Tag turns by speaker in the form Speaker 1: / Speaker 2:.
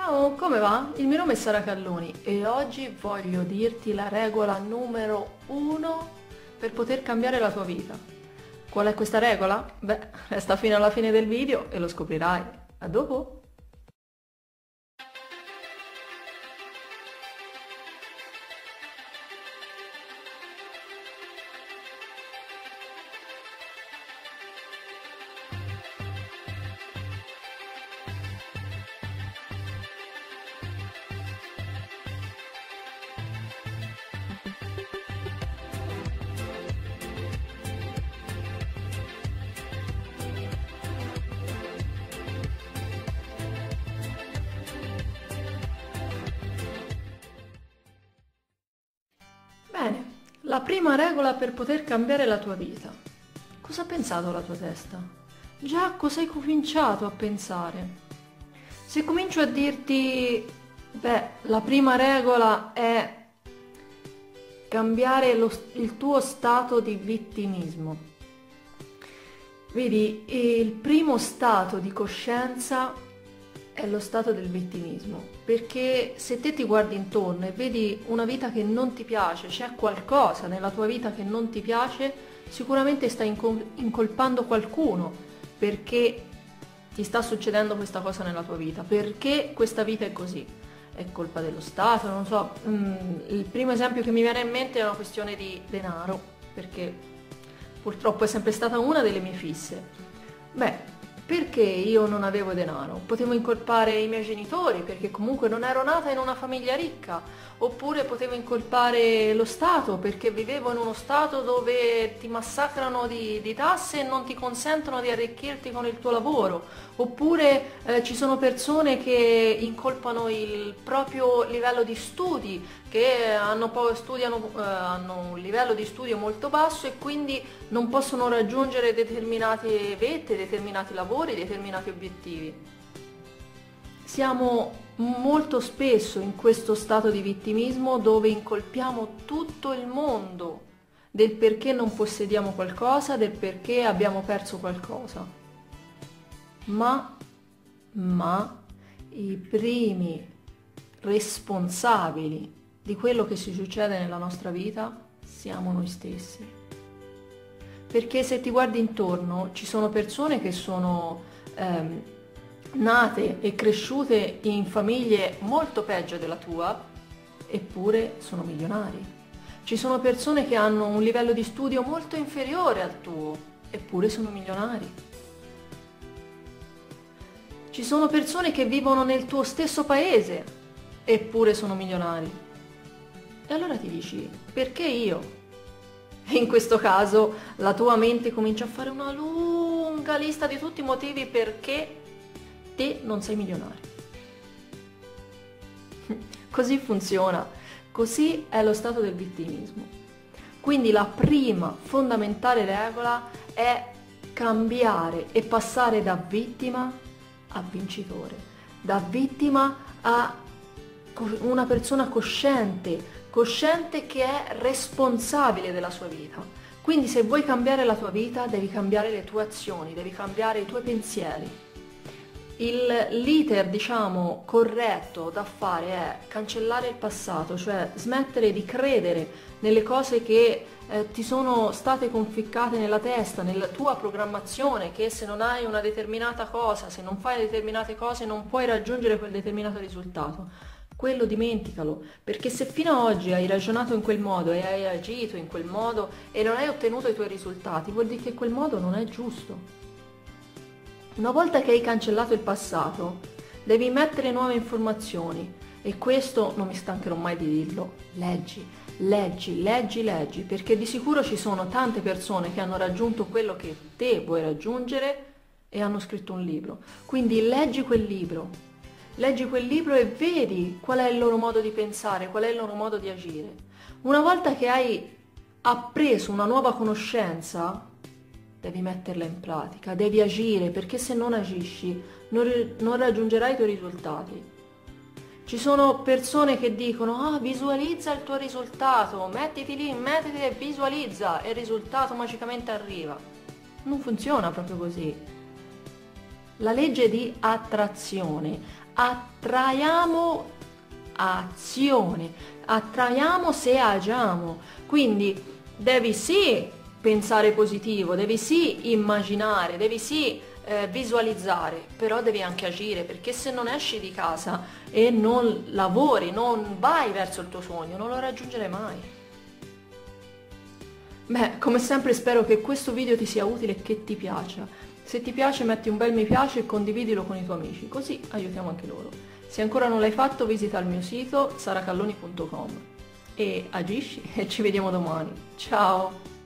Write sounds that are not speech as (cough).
Speaker 1: Ciao, come va? Il mio nome è Sara Calloni e oggi voglio dirti la regola numero uno per poter cambiare la tua vita. Qual è questa regola? Beh, resta fino alla fine del video e lo scoprirai. A dopo! Bene, la prima regola per poter cambiare la tua vita. Cosa ha pensato la tua testa? Già cosa hai cominciato a pensare? Se comincio a dirti, beh, la prima regola è cambiare lo, il tuo stato di vittimismo. Vedi, il primo stato di coscienza è lo stato del vittimismo, perché se te ti guardi intorno e vedi una vita che non ti piace, c'è qualcosa nella tua vita che non ti piace, sicuramente stai incolpando qualcuno perché ti sta succedendo questa cosa nella tua vita, perché questa vita è così. È colpa dello Stato, non so. Mm, il primo esempio che mi viene in mente è una questione di denaro, perché purtroppo è sempre stata una delle mie fisse. Beh, perché io non avevo denaro? Potevo incolpare i miei genitori perché comunque non ero nata in una famiglia ricca, oppure potevo incolpare lo Stato perché vivevo in uno Stato dove ti massacrano di, di tasse e non ti consentono di arricchirti con il tuo lavoro, oppure eh, ci sono persone che incolpano il proprio livello di studi, che hanno, studiano, eh, hanno un livello di studio molto basso e quindi non possono raggiungere determinate vette, determinati lavori, determinati obiettivi. Siamo molto spesso in questo stato di vittimismo dove incolpiamo tutto il mondo del perché non possediamo qualcosa, del perché abbiamo perso qualcosa. Ma, ma i primi responsabili di quello che si succede nella nostra vita siamo noi stessi. Perché se ti guardi intorno ci sono persone che sono ehm, nate e cresciute in famiglie molto peggio della tua, eppure sono milionari. Ci sono persone che hanno un livello di studio molto inferiore al tuo, eppure sono milionari. Ci sono persone che vivono nel tuo stesso paese, eppure sono milionari. E allora ti dici, perché io? E in questo caso la tua mente comincia a fare una lunga lista di tutti i motivi perché te non sei milionario. (laughs) Così funziona, così è lo stato del vittimismo. Quindi la prima fondamentale regola è cambiare e passare da vittima a vincitore, da vittima a una persona cosciente, cosciente che è responsabile della sua vita. Quindi se vuoi cambiare la tua vita devi cambiare le tue azioni, devi cambiare i tuoi pensieri. Il l'iter, diciamo, corretto da fare è cancellare il passato, cioè smettere di credere nelle cose che eh, ti sono state conficcate nella testa, nella tua programmazione, che se non hai una determinata cosa, se non fai determinate cose non puoi raggiungere quel determinato risultato quello dimenticalo, perché se fino ad oggi hai ragionato in quel modo e hai agito in quel modo e non hai ottenuto i tuoi risultati, vuol dire che quel modo non è giusto. Una volta che hai cancellato il passato, devi mettere nuove informazioni e questo non mi stancherò mai di dirlo. Leggi, leggi, leggi, leggi, perché di sicuro ci sono tante persone che hanno raggiunto quello che te vuoi raggiungere e hanno scritto un libro. Quindi leggi quel libro, leggi quel libro e vedi qual è il loro modo di pensare, qual è il loro modo di agire. Una volta che hai appreso una nuova conoscenza, devi metterla in pratica, devi agire, perché se non agisci non, non raggiungerai i tuoi risultati. Ci sono persone che dicono, ah, visualizza il tuo risultato, mettiti lì, mettiti e visualizza e il risultato magicamente arriva. Non funziona proprio così. La legge di attrazione attraiamo azione, attraiamo se agiamo. Quindi devi sì pensare positivo, devi sì immaginare, devi sì eh, visualizzare, però devi anche agire, perché se non esci di casa e non lavori, non vai verso il tuo sogno, non lo raggiungerai mai. Beh, come sempre spero che questo video ti sia utile e che ti piaccia. Se ti piace metti un bel mi piace e condividilo con i tuoi amici, così aiutiamo anche loro. Se ancora non l'hai fatto visita il mio sito saracalloni.com e agisci (laughs) e ci vediamo domani. Ciao!